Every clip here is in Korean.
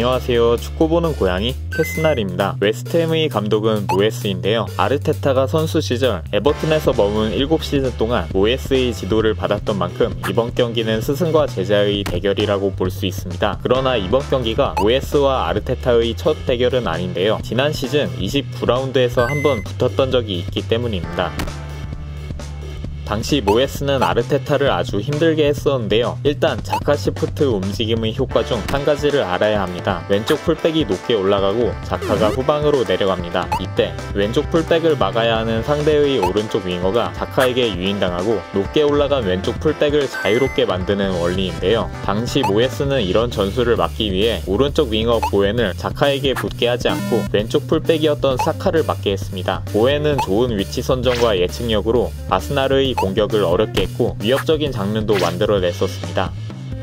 안녕하세요. 축구 보는 고양이 캐스날입니다. 웨스트햄의 감독은 모예스인데요. 아르테타가 선수 시절 에버튼에서 머문 7시즌 동안 모예스의 지도를 받았던 만큼 이번 경기는 스승과 제자의 대결이라고 볼 수 있습니다. 그러나 이번 경기가 모예스와 아르테타의 첫 대결은 아닌데요. 지난 시즌 29라운드에서 한번 붙었던 적이 있기 때문입니다. 당시 모예스는 아르테타를 아주 힘들게 했었는데요. 일단 자카 시프트 움직임의 효과 중 한 가지를 알아야 합니다. 왼쪽 풀백이 높게 올라가고 자카가 후방으로 내려갑니다. 이때 왼쪽 풀백을 막아야 하는 상대의 오른쪽 윙어가 자카에게 유인당하고 높게 올라간 왼쪽 풀백을 자유롭게 만드는 원리인데요. 당시 모예스는 이런 전술을 막기 위해 오른쪽 윙어 보엔을 자카에게 붙게 하지 않고 왼쪽 풀백이었던 사카를 막게 했습니다. 보엔은 좋은 위치 선정과 예측력으로 아스날의 공격을 어렵게 했고 위협적인 장면도 만들어냈었습니다.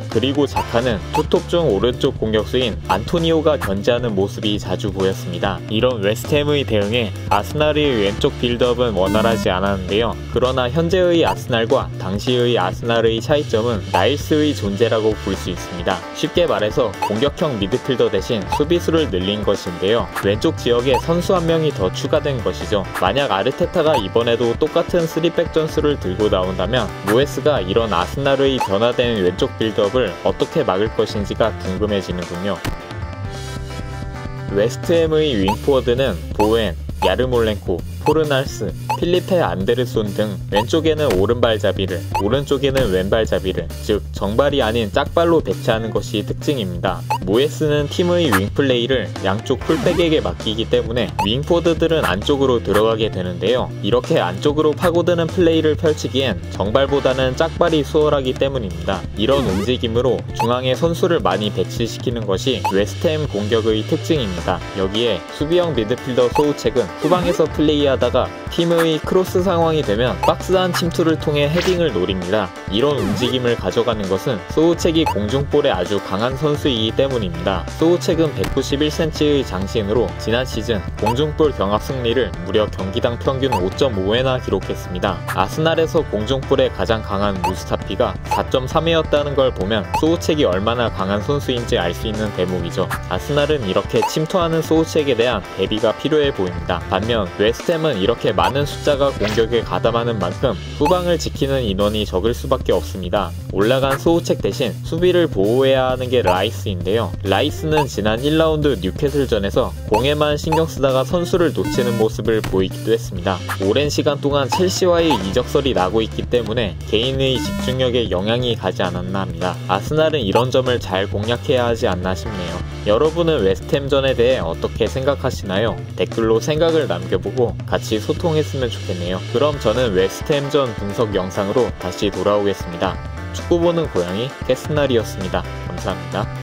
그리고 자카는 투톱 중 오른쪽 공격수인 안토니오가 견제하는 모습이 자주 보였습니다. 이런 웨스트햄의 대응에 아스날의 왼쪽 빌드업은 원활하지 않았는데요. 그러나 현재의 아스날과 당시의 아스날의 차이점은 나일스의 존재라고 볼 수 있습니다. 쉽게 말해서 공격형 미드필더 대신 수비수를 늘린 것인데요. 왼쪽 지역에 선수 한 명이 더 추가된 것이죠. 만약 아르테타가 이번에도 똑같은 3백 전술을 들고 나온다면 모예스가 이런 아스날의 변화된 왼쪽 빌드업을 어떻게 막을 것인지가 궁금해지는군요. 웨스트햄의 윙포워드는 보엔, 야르몰렌코, 포르날스, 필리페 안데르손 등 왼쪽에는 오른발잡이를, 오른쪽에는 왼발잡이를, 즉 정발이 아닌 짝발로 배치하는 것이 특징입니다. 모예스는 팀의 윙플레이를 양쪽 풀백에게 맡기기 때문에 윙포워드들은 안쪽으로 들어가게 되는데요. 이렇게 안쪽으로 파고드는 플레이를 펼치기엔 정발보다는 짝발이 수월하기 때문입니다. 이런 움직임으로 중앙에 선수를 많이 배치시키는 것이 웨스트햄 공격의 특징입니다. 여기에 수비형 미드필더 소우첵은 후방에서 플레이하다가 팀의 크로스 상황이 되면 박스 안 침투를 통해 헤딩을 노립니다. 이런 움직임을 가져가는 것은 소우첵이 공중볼에 아주 강한 선수이기 때문입니다. 소우첵은 191cm의 장신으로 지난 시즌 공중볼 경합 승리를 무려 경기당 평균 5.5회나 기록했습니다. 아스날에서 공중볼에 가장 강한 무스타피가 4.3회였다는 걸 보면 소우첵이 얼마나 강한 선수인지 알 수 있는 대목이죠. 아스날은 이렇게 침투하는 소우첵에 대한 대비가 필요해 보입니다. 반면 웨스트햄은 이렇게 많은 숫자가 공격에 가담하는 만큼 후방을 지키는 인원이 적을 수밖에 없습니다. 올라간 소우첵 대신 수비를 보호해야 하는 게 라이스인데요. 라이스는 지난 1라운드 뉴캐슬전에서 공에만 신경 쓰다가 선수를 놓치는 모습을 보이기도 했습니다. 오랜 시간 동안 첼시와의 이적설이 나고 있기 때문에 개인의 집중력에 영향이 가지 않았나 합니다. 아스날은 이런 점을 잘 공략해야 하지 않나 싶네요. 여러분은 웨스트햄전에 대해 어떻게 생각하시나요? 댓글로 생각을 남겨보고 같이 소통했으면 좋겠네요. 그럼 저는 웨스트햄전 분석 영상으로 다시 돌아오겠습니다. 축구 보는 고양이 캐스날이었습니다. 감사합니다.